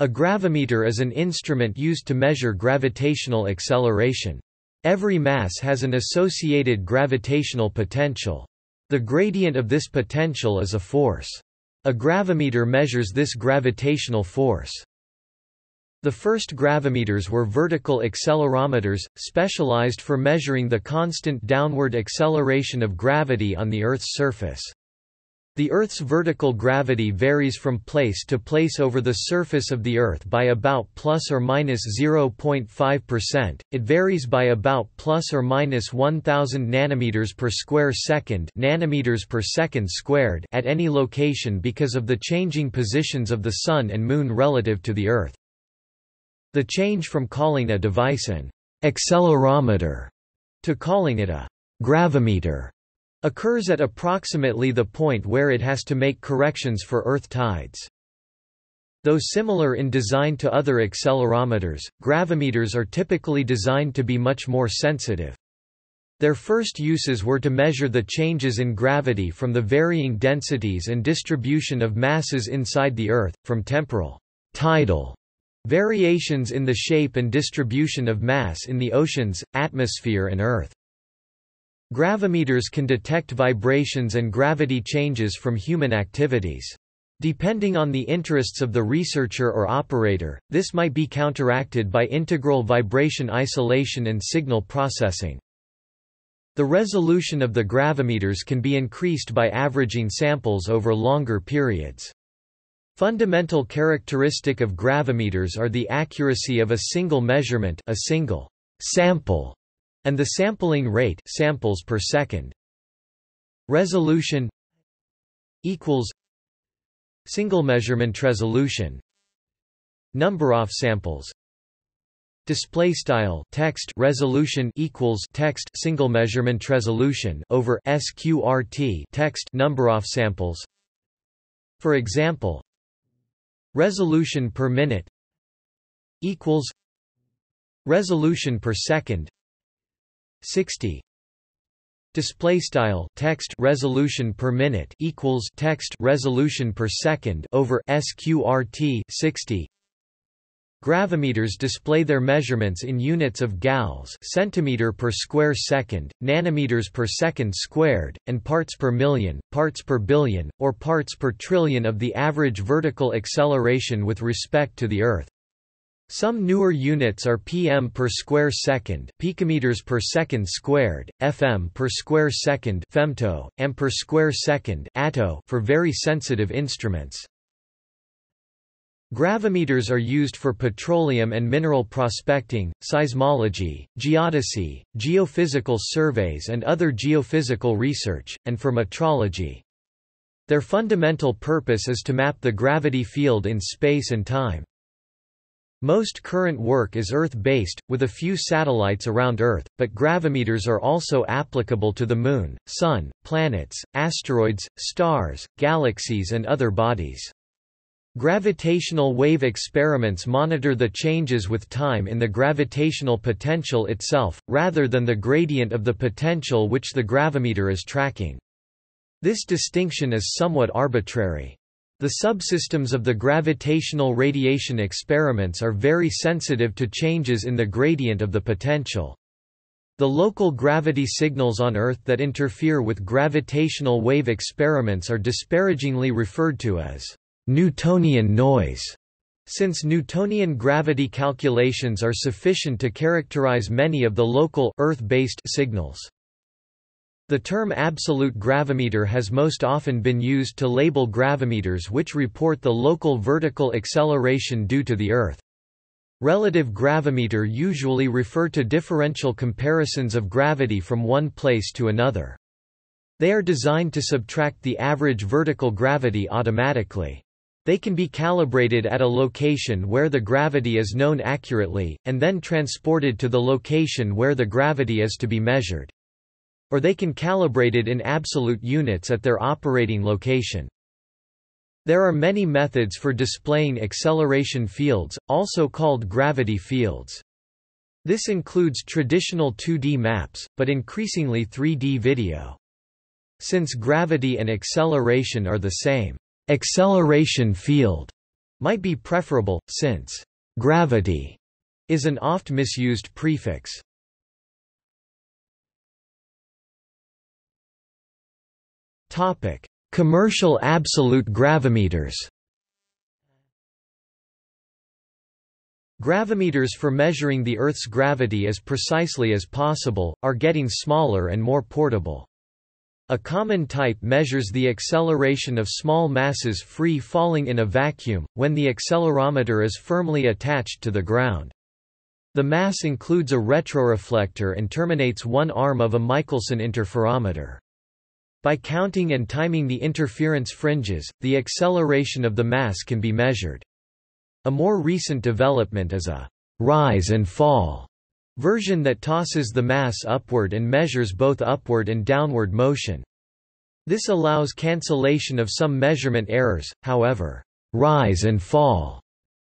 A gravimeter is an instrument used to measure gravitational acceleration. Every mass has an associated gravitational potential. The gradient of this potential is a force. A gravimeter measures this gravitational force. The first gravimeters were vertical accelerometers, specialized for measuring the constant downward acceleration of gravity on the Earth's surface. The Earth's vertical gravity varies from place to place over the surface of the Earth by about plus or minus 0.5%. It varies by about plus or minus 1000 nanometers per square second, nanometers per second squared at any location because of the changing positions of the sun and moon relative to the Earth. The change from calling a device an accelerometer to calling it a gravimeter occurs at approximately the point where it has to make corrections for Earth tides. Though similar in design to other accelerometers, gravimeters are typically designed to be much more sensitive. Their first uses were to measure the changes in gravity from the varying densities and distribution of masses inside the Earth, from temporal tidal variations in the shape and distribution of mass in the oceans, atmosphere and Earth. Gravimeters can detect vibrations and gravity changes from human activities. Depending on the interests of the researcher or operator, this might be counteracted by integral vibration isolation and signal processing. The resolution of the gravimeters can be increased by averaging samples over longer periods. Fundamental characteristic of gravimeters are the accuracy of a single measurement a single sample and the sampling rate samples per second. Resolution equals single measurement resolution. Number of samples. Display style text resolution equals text single measurement resolution over sqrt text number of samples. For example resolution per minute equals resolution per second 60 display style text resolution per minute equals text resolution per second over sqrt 60 Gravimeters display their measurements in units of gals centimeter per square second, nanometers per second squared, and parts per million, parts per billion, or parts per trillion of the average vertical acceleration with respect to the Earth. Some newer units are pm per square second, picometers per second squared, fm per square second, femto, am per square second, atto for very sensitive instruments. Gravimeters are used for petroleum and mineral prospecting, seismology, geodesy, geophysical surveys and other geophysical research, and for metrology. Their fundamental purpose is to map the gravity field in space and time. Most current work is Earth-based, with a few satellites around Earth, but gravimeters are also applicable to the Moon, Sun, planets, asteroids, stars, galaxies and other bodies. Gravitational wave experiments monitor the changes with time in the gravitational potential itself, rather than the gradient of the potential which the gravimeter is tracking. This distinction is somewhat arbitrary. The subsystems of the gravitational radiation experiments are very sensitive to changes in the gradient of the potential. The local gravity signals on Earth that interfere with gravitational wave experiments are disparagingly referred to as Newtonian noise, since Newtonian gravity calculations are sufficient to characterize many of the local Earth-based signals. The term absolute gravimeter has most often been used to label gravimeters which report the local vertical acceleration due to the Earth. Relative gravimeter usually refer to differential comparisons of gravity from one place to another. They are designed to subtract the average vertical gravity automatically. They can be calibrated at a location where the gravity is known accurately, and then transported to the location where the gravity is to be measured or they can calibrate it in absolute units at their operating location. There are many methods for displaying acceleration fields, also called gravity fields. This includes traditional 2D maps, but increasingly 3D video. Since gravity and acceleration are the same acceleration field might be preferable, since gravity is an oft misused prefix. Topic: Commercial absolute gravimeters. Gravimeters for measuring the Earth's gravity as precisely as possible, are getting smaller and more portable. A common type measures the acceleration of small masses free falling in a vacuum, when the accelerometer is firmly attached to the ground. The mass includes a retroreflector and terminates one arm of a Michelson interferometer. By counting and timing the interference fringes, the acceleration of the mass can be measured. A more recent development is a rise and fall version that tosses the mass upward and measures both upward and downward motion. This allows cancellation of some measurement errors, however, rise and fall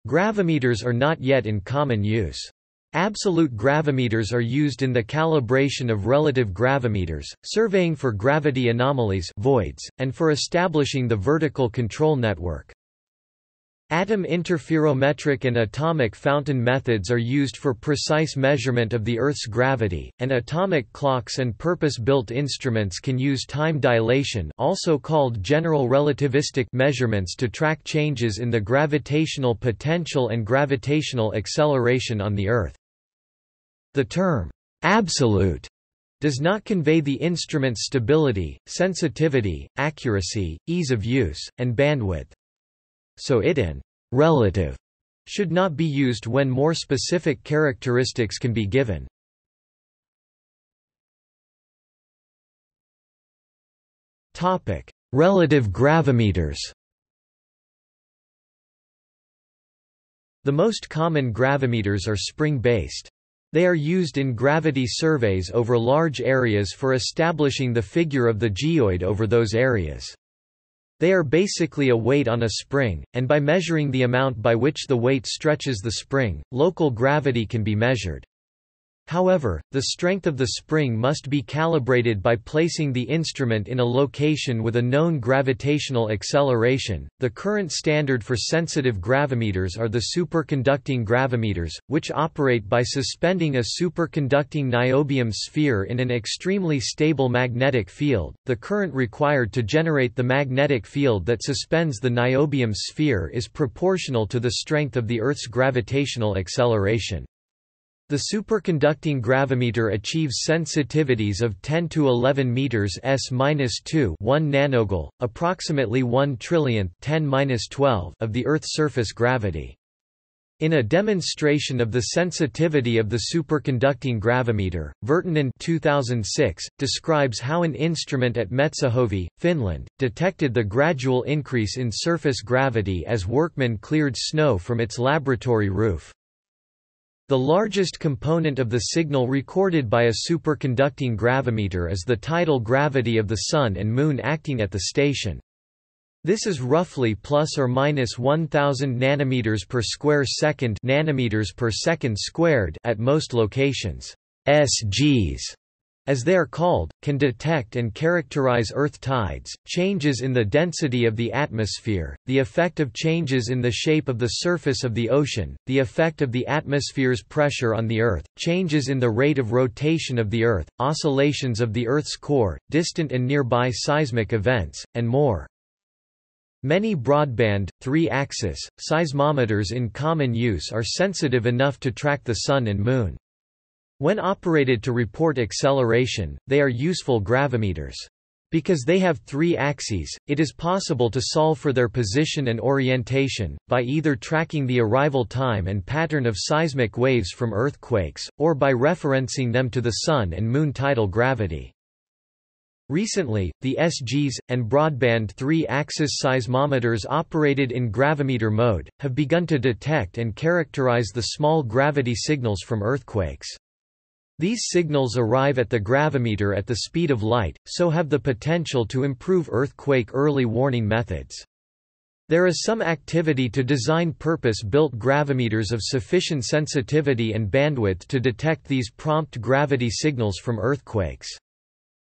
gravimeters are not yet in common use. Absolute gravimeters are used in the calibration of relative gravimeters, surveying for gravity anomalies voids, and for establishing the vertical control network. Atom interferometric and atomic fountain methods are used for precise measurement of the Earth's gravity, and atomic clocks and purpose-built instruments can use time dilation also called general relativistic measurements to track changes in the gravitational potential and gravitational acceleration on the Earth. The term, absolute, does not convey the instrument's stability, sensitivity, accuracy, ease of use, and bandwidth so it and relative should not be used when more specific characteristics can be given. Topic: Relative gravimeters. The most common gravimeters are spring-based. They are used in gravity surveys over large areas for establishing the figure of the geoid over those areas. They are basically a weight on a spring, and by measuring the amount by which the weight stretches the spring, local gravity can be measured. However, the strength of the spring must be calibrated by placing the instrument in a location with a known gravitational acceleration. The current standard for sensitive gravimeters are the superconducting gravimeters, which operate by suspending a superconducting niobium sphere in an extremely stable magnetic field. The current required to generate the magnetic field that suspends the niobium sphere is proportional to the strength of the Earth's gravitational acceleration. The superconducting gravimeter achieves sensitivities of 10 to 11 meters s-2 1 nanogal, approximately 1 trillionth 10^-12 of the Earth's surface gravity. In a demonstration of the sensitivity of the superconducting gravimeter, Virtanen 2006, describes how an instrument at Metsähovi, Finland, detected the gradual increase in surface gravity as workmen cleared snow from its laboratory roof. The largest component of the signal recorded by a superconducting gravimeter is the tidal gravity of the Sun and Moon acting at the station. This is roughly plus or minus 1000 nanometers per square second nanometers per second squared at most locations. SGs as they are called, can detect and characterize Earth tides, changes in the density of the atmosphere, the effect of changes in the shape of the surface of the ocean, the effect of the atmosphere's pressure on the Earth, changes in the rate of rotation of the Earth, oscillations of the Earth's core, distant and nearby seismic events, and more. Many broadband, three-axis, seismometers in common use are sensitive enough to track the Sun and Moon. When operated to report acceleration, they are useful gravimeters. Because they have three axes, it is possible to solve for their position and orientation, by either tracking the arrival time and pattern of seismic waves from earthquakes, or by referencing them to the Sun and Moon tidal gravity. Recently, the SGs, and broadband three-axis seismometers operated in gravimeter mode, have begun to detect and characterize the small gravity signals from earthquakes. These signals arrive at the gravimeter at the speed of light, so have the potential to improve earthquake early warning methods. There is some activity to design purpose-built gravimeters of sufficient sensitivity and bandwidth to detect these prompt gravity signals from earthquakes.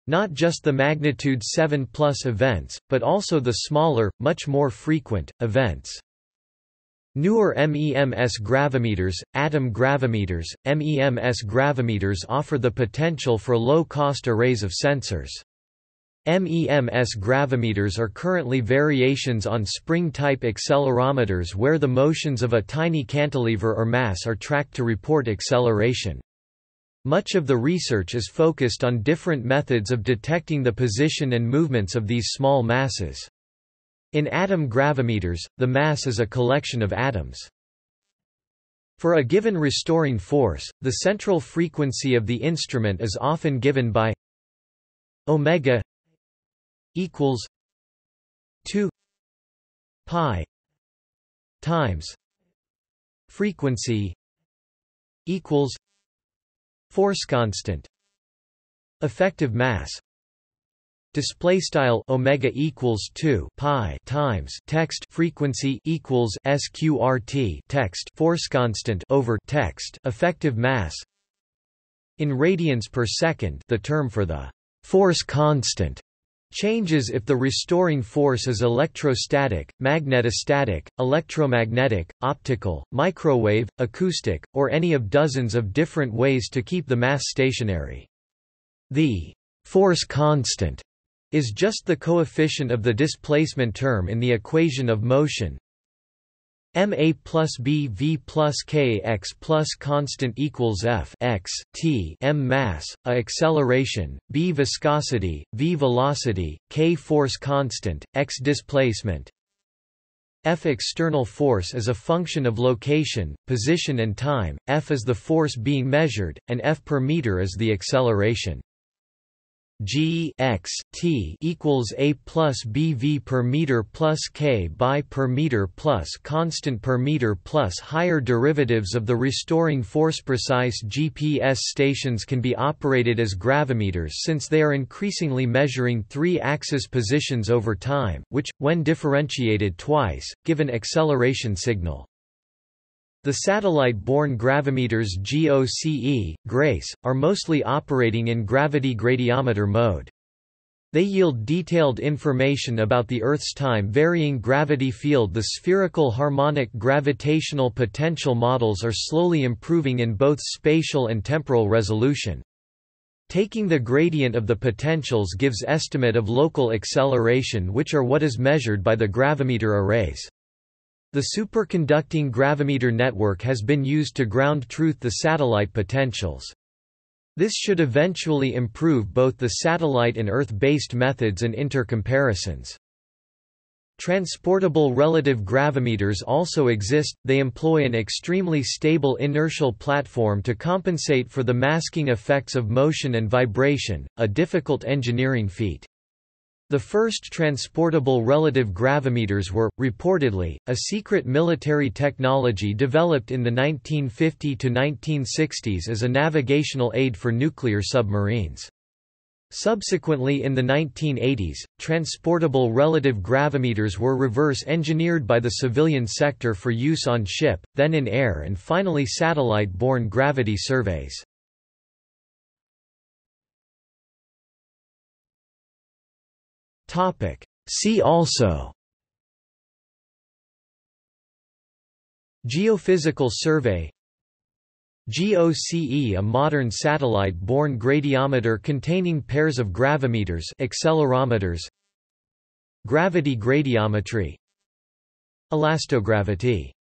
Not just the magnitude 7 plus events, but also the smaller, much more frequent, events. Newer MEMS gravimeters, atom gravimeters, MEMS gravimeters offer the potential for low-cost arrays of sensors. MEMS gravimeters are currently variations on spring-type accelerometers where the motions of a tiny cantilever or mass are tracked to report acceleration. Much of the research is focused on different methods of detecting the position and movements of these small masses. In atom gravimeters, the mass is a collection of atoms. For a given restoring force, the central frequency of the instrument is often given by omega equals 2 pi times frequency equals force constant effective mass display style omega equals 2 pi times text frequency equals sqrt text force constant over text effective mass in radians per second the term for the force constant Changes if the restoring force is electrostatic, magnetostatic, electromagnetic, optical, microwave, acoustic, or any of dozens of different ways to keep the mass stationary. The force constant is just the coefficient of the displacement term in the equation of motion ma plus b v plus k x plus constant equals f x t m mass, a acceleration, b viscosity, v velocity, k force constant, x displacement. F external force is a function of location, position and time, F is the force being measured, and F per meter is the acceleration. G x t equals a plus bv per meter plus k by per meter plus constant per meter plus higher derivatives of the restoring force. Precise GPS stations can be operated as gravimeters since they are increasingly measuring three-axis positions over time, which, when differentiated twice, give an acceleration signal. The satellite-borne gravimeters GOCE, GRACE, are mostly operating in gravity gradiometer mode. They yield detailed information about the Earth's time-varying gravity field The spherical harmonic gravitational potential models are slowly improving in both spatial and temporal resolution. Taking the gradient of the potentials gives estimate of local acceleration which are what is measured by the gravimeter arrays. The superconducting gravimeter network has been used to ground truth the satellite potentials. This should eventually improve both the satellite and Earth-based methods and intercomparisons. Transportable relative gravimeters also exist, they employ an extremely stable inertial platform to compensate for the masking effects of motion and vibration, a difficult engineering feat. The first transportable relative gravimeters were, reportedly, a secret military technology developed in the 1950–1960s as a navigational aid for nuclear submarines. Subsequently in the 1980s, transportable relative gravimeters were reverse-engineered by the civilian sector for use on ship, then in air and finally satellite-borne gravity surveys. Topic. See also. Geophysical survey. GOCE a modern satellite-borne gradiometer containing pairs of gravimeters accelerometers. Gravity gradiometry. Elastogravity